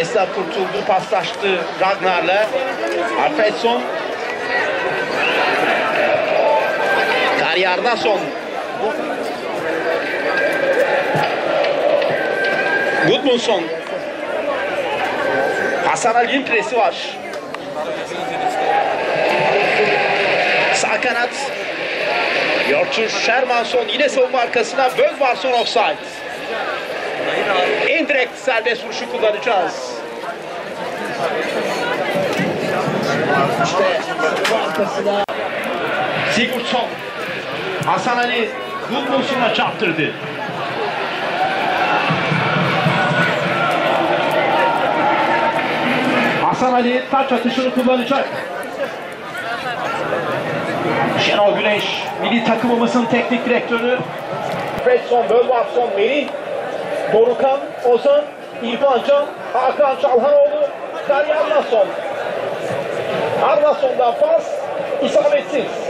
kısa kurtuldu, paslaştı Ragnar'la. Alfredson. Kariyardason. Gudmundsson. Hasan Ali'nin presi var. Sağ kanat. Yortur Shermanson yine savunma arkasına. Bözvarsson offside. Indirekt serbest vuruşu kullanacağız. İşte bu arkasına Sigurdsson. Hasan Ali Gudmundsson'a çarptırdı. Hasan Ali taç atışını kullanacak. Şenol Güneş, milli takımımızın teknik direktörü. Fredson, Bölvatson, Melih, Dorukan, Ozan, İrfan Can, Hakan Çalhanoğlu, Kari sont en face, ils s'investissent.